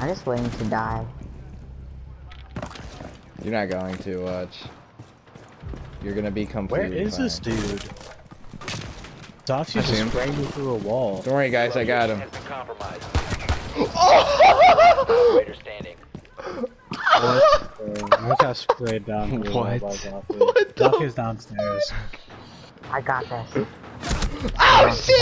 I'm just waiting to die. You're not going to watch. You're gonna be completely completely fine. this dude? Toxie him. just sprayed me through a wall. Don't worry, guys. I got him. Oh! What? I got sprayed down What? What the- downstairs. I got this. Oh shit!